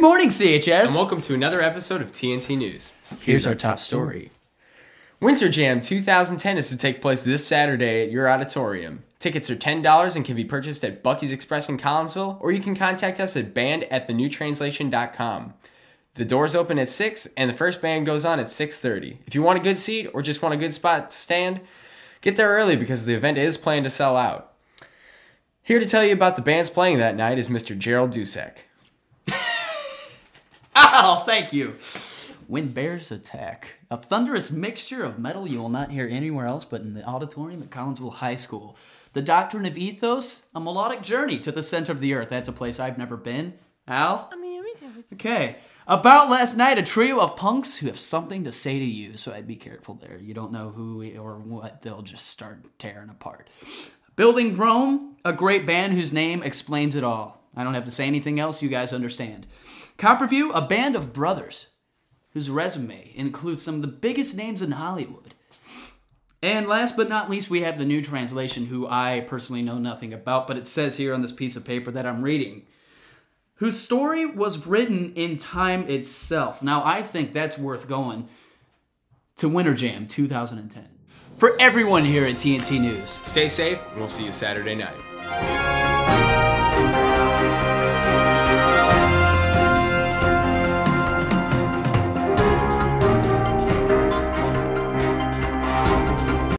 morning, CHS. And welcome to another episode of TNT News. Here's our top story. Winter Jam 2010 is to take place this Saturday at your auditorium. Tickets are $10 and can be purchased at Bucky's Express in Collinsville, or you can contact us at band at thenewtranslation.com. The doors open at 6 and the first band goes on at 6.30. If you want a good seat or just want a good spot to stand, get there early because the event is planned to sell out. Here to tell you about the bands playing that night is Mr. Gerald Dusek. Oh, thank you. When bears attack, a thunderous mixture of metal you will not hear anywhere else but in the auditorium at Collinsville High School. The doctrine of ethos, a melodic journey to the center of the earth. That's a place I've never been. Al? I mean, Okay. About last night, a trio of punks who have something to say to you, so I'd be careful there. You don't know who or what, they'll just start tearing apart. Building Rome, a great band whose name explains it all. I don't have to say anything else, you guys understand. Copperview, a band of brothers whose resume includes some of the biggest names in Hollywood. And last but not least, we have the new translation, who I personally know nothing about, but it says here on this piece of paper that I'm reading, whose story was written in time itself. Now, I think that's worth going to Winter Jam 2010. For everyone here at TNT News, Stay safe, and we'll see you Saturday night.